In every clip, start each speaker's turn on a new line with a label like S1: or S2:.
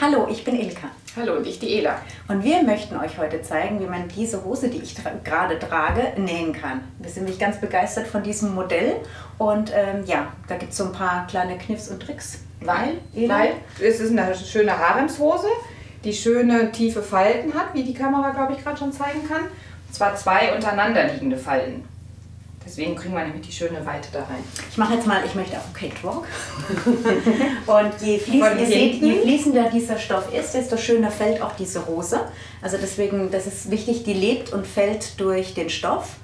S1: Hallo, ich bin Ilka.
S2: Hallo und ich die Ela.
S1: Und wir möchten euch heute zeigen, wie man diese Hose, die ich tra gerade trage, nähen kann. Wir sind nämlich ganz begeistert von diesem Modell und ähm, ja, da gibt es so ein paar kleine Kniffs und Tricks.
S2: Weil, Weil es ist eine schöne Haremshose, die schöne tiefe Falten hat, wie die Kamera glaube ich gerade schon zeigen kann. Und zwar zwei untereinander liegende Falten. Deswegen kriegen wir nämlich die schöne Weite da rein.
S1: Ich mache jetzt mal, ich möchte auf den Catwalk. und je, fließ, ihr seht, je fließender dieser Stoff ist, desto schöner fällt auch diese Hose. Also deswegen, das ist wichtig, die lebt und fällt durch den Stoff.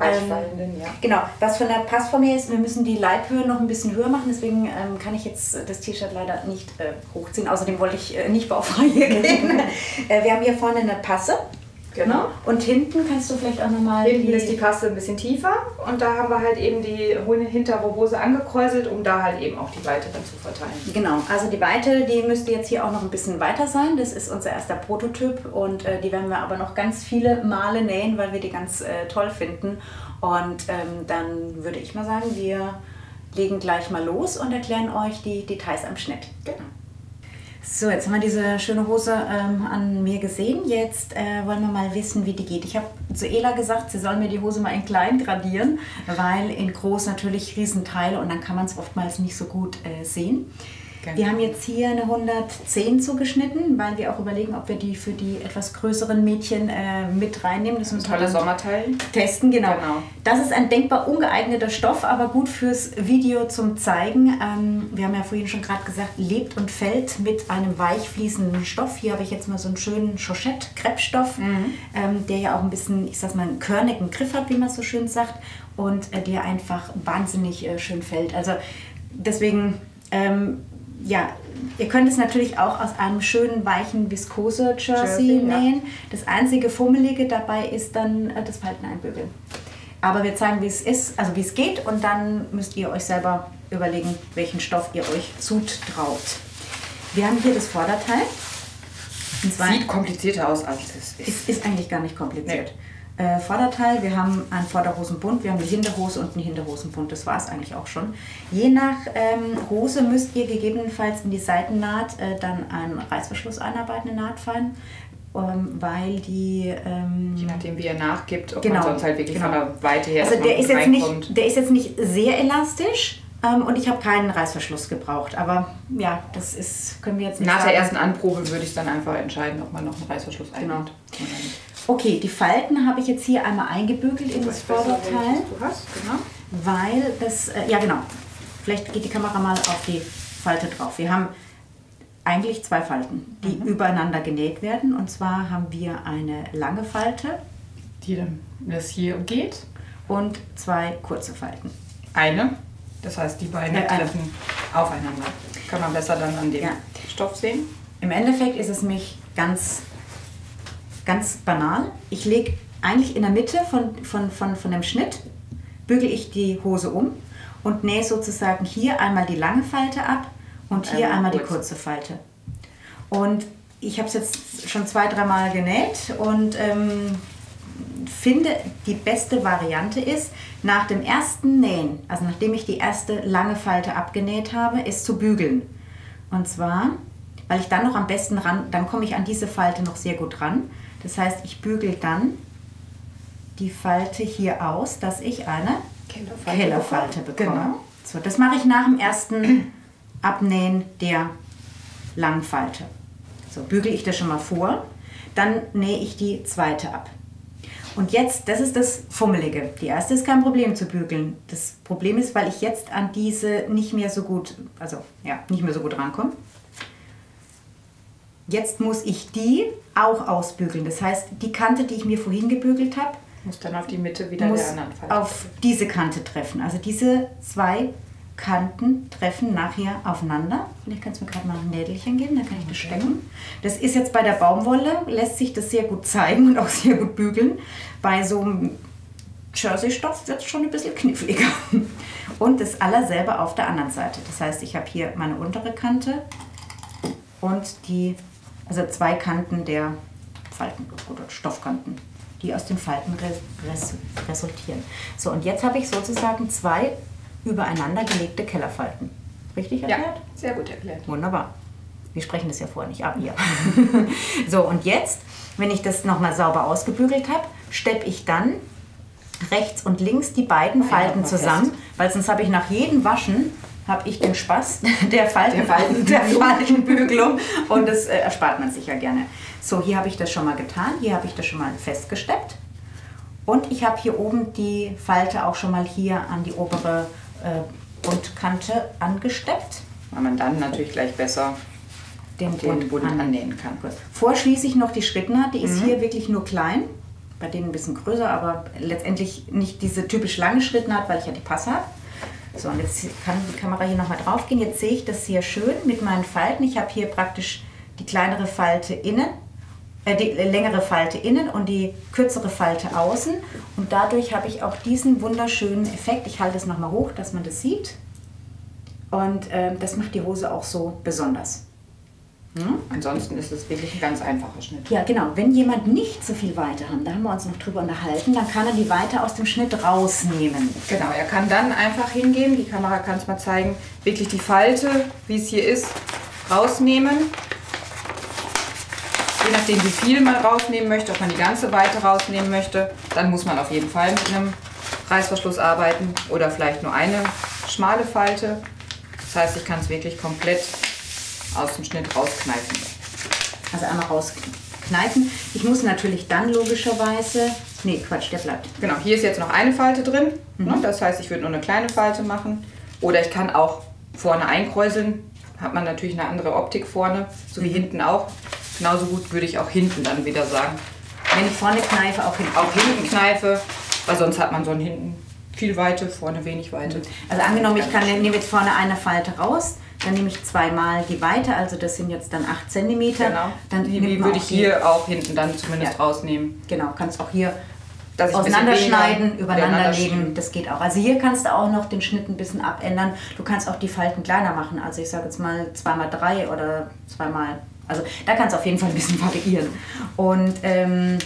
S2: Ähm, ja.
S1: Genau, was von der Passform ist, wir müssen die Leibhöhe noch ein bisschen höher machen, deswegen ähm, kann ich jetzt das T-Shirt leider nicht äh, hochziehen. Außerdem wollte ich äh, nicht baufrei hier gehen. äh, wir haben hier vorne eine Passe. Genau. Und hinten kannst du vielleicht auch nochmal.
S2: Hinten ist die Paste ein bisschen tiefer und da haben wir halt eben die hintere Hose angekräuselt, um da halt eben auch die Weite dann zu verteilen.
S1: Genau, also die Weite, die müsste jetzt hier auch noch ein bisschen weiter sein. Das ist unser erster Prototyp und äh, die werden wir aber noch ganz viele Male nähen, weil wir die ganz äh, toll finden. Und ähm, dann würde ich mal sagen, wir legen gleich mal los und erklären euch die Details am Schnitt.
S2: Genau.
S1: So, jetzt haben wir diese schöne Hose ähm, an mir gesehen. Jetzt äh, wollen wir mal wissen, wie die geht. Ich habe zu Ela gesagt, sie soll mir die Hose mal in klein gradieren, weil in groß natürlich Riesenteile und dann kann man es oftmals nicht so gut äh, sehen. Genau. Wir haben jetzt hier eine 110 zugeschnitten, weil wir auch überlegen, ob wir die für die etwas größeren Mädchen äh, mit reinnehmen.
S2: Das müssen tolle Sommerteil.
S1: Testen, genau. genau. Das ist ein denkbar ungeeigneter Stoff, aber gut fürs Video zum Zeigen. Ähm, wir haben ja vorhin schon gerade gesagt, lebt und fällt mit einem weich fließenden Stoff. Hier habe ich jetzt mal so einen schönen Chochette-Kreppstoff, mhm. ähm, der ja auch ein bisschen, ich sag mal, einen körnigen Griff hat, wie man so schön sagt, und äh, der einfach wahnsinnig äh, schön fällt. Also deswegen ähm, ja, ihr könnt es natürlich auch aus einem schönen, weichen Viskose-Jersey nähen. Ja. Das einzige Fummelige dabei ist dann äh, das Falten einbügeln. Aber wir zeigen, wie es ist, also wie es geht und dann müsst ihr euch selber überlegen, welchen Stoff ihr euch zutraut. Wir haben hier das Vorderteil.
S2: Sieht komplizierter aus, als
S1: es ist. Ist, ist eigentlich gar nicht kompliziert. Nee äh, Vorderteil, wir haben einen Vorderhosenbund, wir haben eine Hinterhose und einen Hinterhosenbund. Das war es eigentlich auch schon. Je nach ähm, Hose müsst ihr gegebenenfalls in die Seitennaht äh, dann einen Reißverschluss einarbeiten, eine Nahtfein. Ähm, weil die. Ähm,
S2: Je nachdem, wie er nachgibt, ob genau, man sonst halt wirklich genau. von der Weite her
S1: also der ist, jetzt nicht, der ist jetzt nicht sehr elastisch, ähm, und ich habe keinen Reißverschluss gebraucht. Aber ja, das ist, können wir jetzt nicht
S2: Nach
S1: sagen.
S2: der ersten Anprobe würde ich dann einfach entscheiden, ob man noch einen Reißverschluss einnimmt. Genau.
S1: Okay, die Falten habe ich jetzt hier einmal eingebügelt in das Vorderteil.
S2: Du hast, genau.
S1: Weil das, äh, ja genau, vielleicht geht die Kamera mal auf die Falte drauf. Wir haben eigentlich zwei Falten, die mhm. übereinander genäht werden. Und zwar haben wir eine lange Falte.
S2: Die dann das hier geht.
S1: Und zwei kurze Falten.
S2: Eine, das heißt die beiden äh, treffen aufeinander. Kann man besser dann an dem ja. Stoff sehen.
S1: Im Endeffekt ist es mich ganz ganz banal. Ich lege eigentlich in der Mitte von, von, von, von dem Schnitt, bügele ich die Hose um und nähe sozusagen hier einmal die lange Falte ab und hier einmal, einmal die kurze Falte. Und ich habe es jetzt schon zwei, dreimal genäht und ähm, finde, die beste Variante ist, nach dem ersten Nähen, also nachdem ich die erste lange Falte abgenäht habe, ist zu bügeln. Und zwar, weil ich dann noch am besten ran, dann komme ich an diese Falte noch sehr gut ran. Das heißt, ich bügele dann die Falte hier aus, dass ich eine Kellerfalte, Kellerfalte bekomme. Genau. So, das mache ich nach dem ersten Abnähen der Langfalte. So, bügele ich das schon mal vor, dann nähe ich die zweite ab. Und jetzt, das ist das Fummelige. Die erste ist kein Problem zu bügeln. Das Problem ist, weil ich jetzt an diese nicht mehr so gut, also ja, nicht mehr so gut rankomme. Jetzt muss ich die auch ausbügeln. Das heißt, die Kante, die ich mir vorhin gebügelt habe,
S2: muss dann auf die Mitte wieder der anderen
S1: Falte auf diese Kante treffen. Also diese zwei Kanten treffen nachher aufeinander. Vielleicht kannst du mir gerade mal ein Nädelchen geben, dann kann ich das stecken. Das ist jetzt bei der Baumwolle, lässt sich das sehr gut zeigen und auch sehr gut bügeln. Bei so einem Jersey-Stoff wird es schon ein bisschen kniffliger. Und das allerselbe auf der anderen Seite. Das heißt, ich habe hier meine untere Kante und die also zwei Kanten der Falten oder Stoffkanten, die aus den Falten res resultieren. So, und jetzt habe ich sozusagen zwei übereinander gelegte Kellerfalten. Richtig erklärt?
S2: Ja, sehr gut erklärt.
S1: Wunderbar. Wir sprechen das ja vorher nicht ab hier. so, und jetzt, wenn ich das nochmal sauber ausgebügelt habe, steppe ich dann rechts und links die beiden Falten zusammen, weil sonst habe ich nach jedem Waschen habe ich den Spaß der, Falten, der, Falten, der Faltenbügelung und das äh, erspart man sich ja gerne. So, hier habe ich das schon mal getan, hier habe ich das schon mal festgesteppt und ich habe hier oben die Falte auch schon mal hier an die obere äh, Bundkante angesteppt.
S2: Weil man dann natürlich gleich besser den, den Bund, Bund annähen kann.
S1: Vorschließe ich noch die Schrittnaht, die ist mhm. hier wirklich nur klein bei denen ein bisschen größer, aber letztendlich nicht diese typisch lange Schrittnaht, weil ich ja die Passe habe. So, und jetzt kann die Kamera hier nochmal drauf gehen. Jetzt sehe ich das sehr schön mit meinen Falten. Ich habe hier praktisch die kleinere Falte innen, äh, die längere Falte innen und die kürzere Falte außen. Und dadurch habe ich auch diesen wunderschönen Effekt. Ich halte es nochmal hoch, dass man das sieht. Und äh, das macht die Hose auch so besonders.
S2: Hm? Ansonsten ist es wirklich ein ganz einfacher Schnitt.
S1: Ja, genau. Wenn jemand nicht so viel Weite hat, da haben wir uns noch drüber unterhalten, dann kann er die Weite aus dem Schnitt rausnehmen.
S2: Genau, er kann dann einfach hingehen, die Kamera kann es mal zeigen, wirklich die Falte, wie es hier ist, rausnehmen. Je nachdem, wie viel man rausnehmen möchte, ob man die ganze Weite rausnehmen möchte, dann muss man auf jeden Fall mit einem Reißverschluss arbeiten oder vielleicht nur eine schmale Falte. Das heißt, ich kann es wirklich komplett aus dem Schnitt rauskneifen.
S1: Also einmal rauskneifen. Ich muss natürlich dann logischerweise. Nee, Quatsch, der bleibt.
S2: Genau, hier ist jetzt noch eine Falte drin. Mhm. Ne? Das heißt, ich würde nur eine kleine Falte machen. Oder ich kann auch vorne einkräuseln. Hat man natürlich eine andere Optik vorne, so wie mhm. hinten auch. Genauso gut würde ich auch hinten dann wieder sagen.
S1: Wenn ich vorne kneife, auch hinten.
S2: Auch hinten kneife, weil sonst hat man so einen hinten viel Weite, vorne wenig Weite.
S1: Also angenommen, ich kann, nehme jetzt vorne eine Falte raus, dann nehme ich zweimal die Weite, also das sind jetzt dann 8 cm. Genau.
S2: Dann die, würde ich hier auch hinten dann zumindest ja. rausnehmen.
S1: Genau, kannst auch hier auseinanderschneiden, übereinander legen, das geht auch. Also hier kannst du auch noch den Schnitt ein bisschen abändern. Du kannst auch die Falten kleiner machen, also ich sage jetzt mal zweimal drei oder zweimal, also da kannst du auf jeden Fall ein bisschen variieren. Und ähm,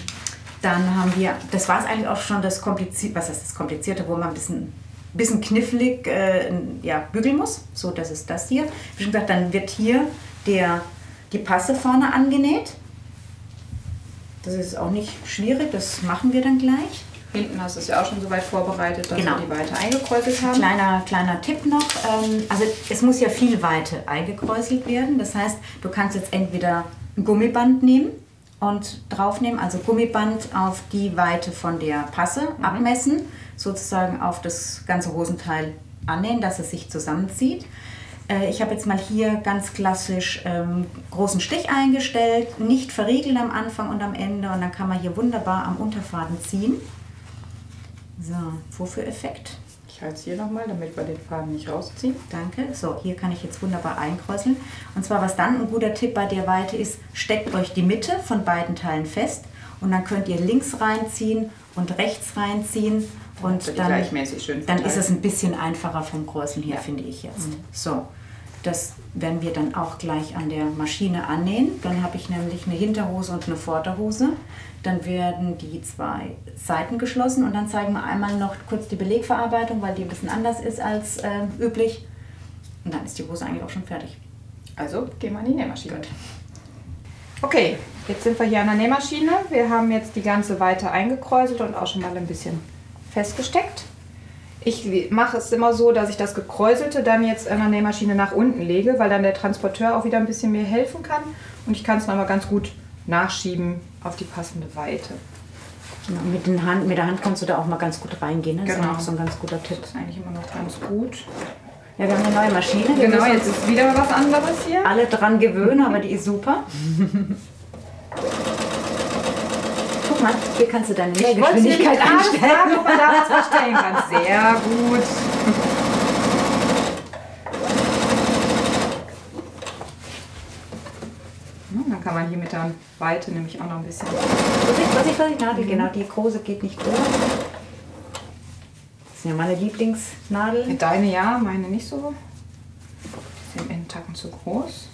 S1: dann haben wir, das war es eigentlich auch schon das Komplizierte, was heißt das Komplizierte, wo man ein bisschen bisschen knifflig äh, ja, bügeln muss. So, das ist das hier. Wie schon gesagt, dann wird hier der, die Passe vorne angenäht. Das ist auch nicht schwierig, das machen wir dann gleich.
S2: Hinten hast du es ja auch schon so weit vorbereitet, dass genau. wir die Weite eingekräuselt haben.
S1: Kleiner, kleiner Tipp noch, ähm, also es muss ja viel Weite eingekräuselt werden. Das heißt, du kannst jetzt entweder ein Gummiband nehmen und draufnehmen, also Gummiband auf die Weite von der Passe mhm. abmessen sozusagen auf das ganze Hosenteil annähen, dass es sich zusammenzieht. Äh, ich habe jetzt mal hier ganz klassisch ähm, großen Stich eingestellt, nicht verriegeln am Anfang und am Ende und dann kann man hier wunderbar am Unterfaden ziehen. So, Vorführeffekt.
S2: Ich halte es hier nochmal, damit wir den Faden nicht rausziehen.
S1: Danke. So, hier kann ich jetzt wunderbar einkräuseln. Und zwar, was dann ein guter Tipp bei der Weite ist, steckt euch die Mitte von beiden Teilen fest und dann könnt ihr links reinziehen und rechts reinziehen und dann, dann ist es ein bisschen einfacher vom Kräuseln her, ja. finde ich jetzt. Mhm. So, das werden wir dann auch gleich an der Maschine annähen. Dann habe ich nämlich eine Hinterhose und eine Vorderhose. Dann werden die zwei Seiten geschlossen und dann zeigen wir einmal noch kurz die Belegverarbeitung, weil die ein bisschen anders ist als äh, üblich. Und dann ist die Hose eigentlich auch schon fertig.
S2: Also gehen wir an die Nähmaschine. Gut. Okay, jetzt sind wir hier an der Nähmaschine. Wir haben jetzt die ganze Weite eingekräuselt und auch schon mal ein bisschen festgesteckt. Ich mache es immer so, dass ich das Gekräuselte dann jetzt in der Nähmaschine nach unten lege, weil dann der Transporteur auch wieder ein bisschen mehr helfen kann. Und ich kann es nochmal ganz gut nachschieben auf die passende Weite.
S1: Genau, mit, den Hand, mit der Hand kannst du da auch mal ganz gut reingehen. Ne?
S2: Das genau. ist
S1: auch so ein ganz guter Tipp.
S2: Das ist eigentlich immer noch ganz gut.
S1: Ja, wir haben eine neue Maschine.
S2: Wir genau, jetzt ist wieder was anderes hier.
S1: Alle dran gewöhnen, aber die ist super. Mal, hier kannst du deine Geschwindigkeit einstellen.
S2: Fragen, ob man da was verstellen kann. Sehr gut. dann kann man hier mit der Weite nämlich auch noch ein bisschen.
S1: Vorsicht, Vorsicht, Vorsicht, Nadel, mhm. genau, die große geht nicht durch. Das ist ja meine Lieblingsnadel.
S2: Deine ja, meine nicht so. Die sind im Tacken zu groß.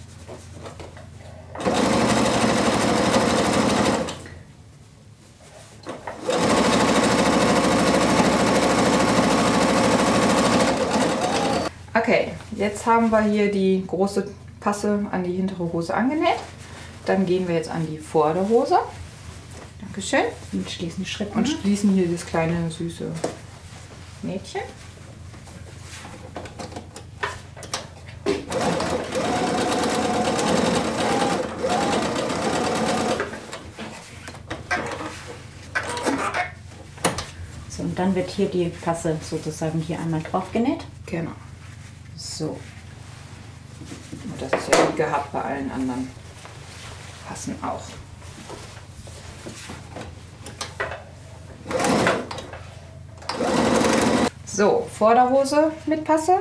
S2: Okay, jetzt haben wir hier die große Passe an die hintere Hose angenäht. Dann gehen wir jetzt an die Vorderhose. Dankeschön.
S1: Und schließen die Schritte.
S2: Und schließen hier das kleine süße Mädchen.
S1: So, und dann wird hier die Passe sozusagen hier einmal drauf genäht.
S2: Genau.
S1: So.
S2: Und das ist ja wie gehabt bei allen anderen Passen auch. So, Vorderhose mit Passe,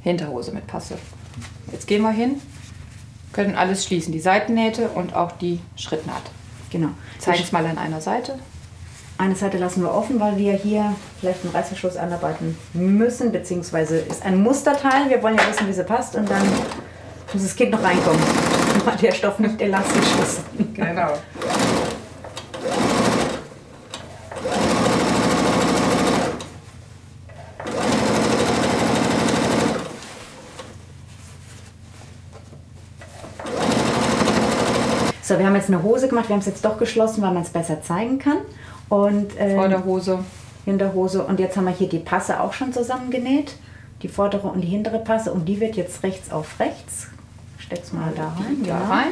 S2: Hinterhose mit Passe. Jetzt gehen wir hin, können alles schließen, die Seitennähte und auch die Schrittnaht.
S1: Genau.
S2: Zeigen es mal an einer Seite.
S1: Eine Seite lassen wir offen, weil wir hier vielleicht einen Reißverschluss anarbeiten müssen, beziehungsweise ist ein Musterteil. Wir wollen ja wissen, wie sie passt und dann muss das Kind noch reinkommen, weil der Stoff nicht elastisch ist.
S2: Genau.
S1: So, wir haben jetzt eine Hose gemacht, wir haben es jetzt doch geschlossen, weil man es besser zeigen kann. Und ähm,
S2: Vorderhose.
S1: Hinterhose. Und jetzt haben wir hier die Passe auch schon zusammengenäht. Die vordere und die hintere Passe. Und die wird jetzt rechts auf rechts. Steck's mal da rein.
S2: Da rein.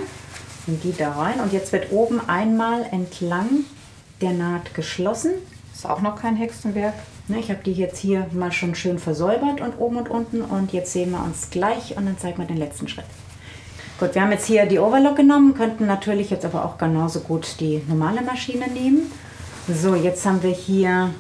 S1: Und die da rein. Und jetzt wird oben einmal entlang der Naht geschlossen.
S2: Ist auch noch kein Hexenwerk.
S1: Ne, Ich habe die jetzt hier mal schon schön versäubert und oben und unten. Und jetzt sehen wir uns gleich und dann zeigen wir den letzten Schritt. Gut, wir haben jetzt hier die Overlock genommen, könnten natürlich jetzt aber auch genauso gut die normale Maschine nehmen. So, jetzt haben wir hier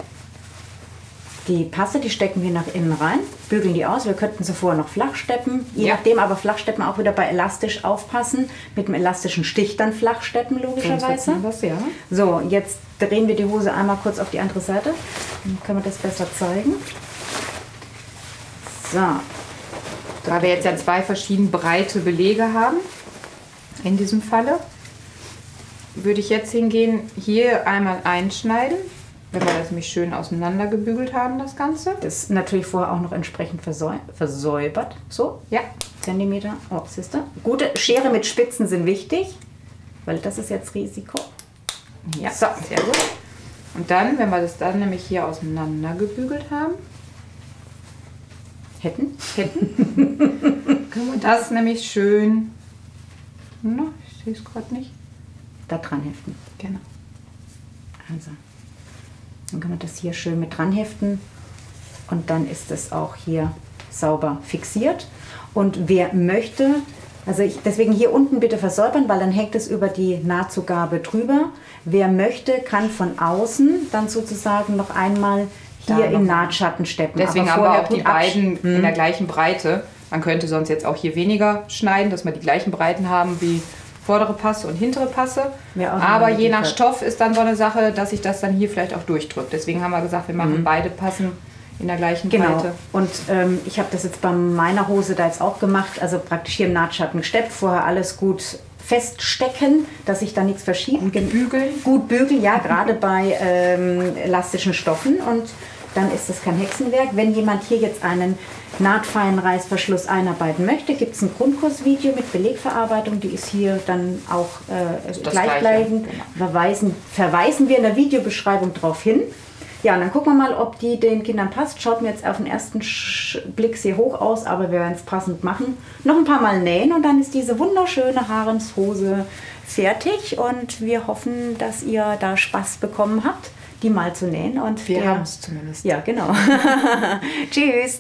S1: die Passe, die stecken wir nach innen rein, bügeln die aus. Wir könnten sie vorher noch flach steppen. Je
S2: Ja.
S1: nachdem, aber flach steppen auch wieder bei elastisch aufpassen. Mit dem elastischen Stich dann flach steppen, logischerweise.
S2: Was, ja.
S1: So, jetzt drehen wir die Hose einmal kurz auf die andere Seite. Dann können wir das besser zeigen. So,
S2: Da wir jetzt ja zwei verschieden breite Belege haben, in diesem Falle, würde ich jetzt hingehen, hier einmal einschneiden, wenn wir das nämlich schön auseinander gebügelt haben, das Ganze.
S1: das natürlich vorher auch noch entsprechend versäu versäubert. So,
S2: Ja,
S1: Zentimeter. Oh, siehst du? Gute Schere mit Spitzen sind wichtig, weil das ist jetzt Risiko.
S2: ja, so, sehr gut. Und dann, wenn wir das dann nämlich hier auseinander gebügelt haben,
S1: Hätten.
S2: hätten, können wir das nämlich schön, na, ich sehe es gerade nicht,
S1: Da dran heften.
S2: genau.
S1: Also, dann kann man das hier schön mit dran heften und dann ist es auch hier sauber fixiert. Und wer möchte, also ich, deswegen hier unten bitte versäubern, weil dann hängt es über die Nahtzugabe drüber. Wer möchte, kann von außen dann sozusagen noch einmal
S2: Da
S1: hier
S2: noch
S1: im. Nahtschatten steppen.
S2: Deswegen haben wir auch die beiden
S1: Hm.
S2: in der gleichen Breite. Man könnte sonst jetzt auch hier weniger schneiden, dass wir die gleichen Breiten haben wie vordere Passe und hintere Passe.
S1: Noch
S2: Aber je nach. Stoff ist dann so eine Sache, dass sich das dann hier vielleicht auch durchdrückt. Deswegen haben wir gesagt, wir machen beide Passen in der gleichen
S1: Mhm. Genau.
S2: Breite.
S1: Und ähm, ich habe das jetzt bei meiner Hose da jetzt auch gemacht, also praktisch hier im Nahtschatten gesteppt, vorher alles gut feststecken, dass sich da nichts verschiebt.
S2: Gut bügeln.
S1: Gut bügeln, ja, gerade bei ähm, elastischen Stoffen und dann ist das kein Hexenwerk. Wenn jemand hier jetzt einen nahtfeinen Reißverschluss einarbeiten möchte, gibt es ein Grundkursvideo mit Belegverarbeitung, die ist hier dann auch äh, gleichbleibend.
S2: Gleiche, genau.
S1: Verweisen, verweisen wir in der Videobeschreibung darauf hin. Ja, und dann gucken wir mal, ob die den Kindern passt. Schaut mir jetzt auf den ersten Sch Blick sehr hoch aus, aber wir werden es passend machen. Noch ein paar Mal nähen und dann ist diese wunderschöne Haremshose fertig. Und wir hoffen, dass ihr da Spaß bekommen habt, die mal zu nähen. Und
S2: Wir haben es zumindest.
S1: Ja, genau. Tschüss.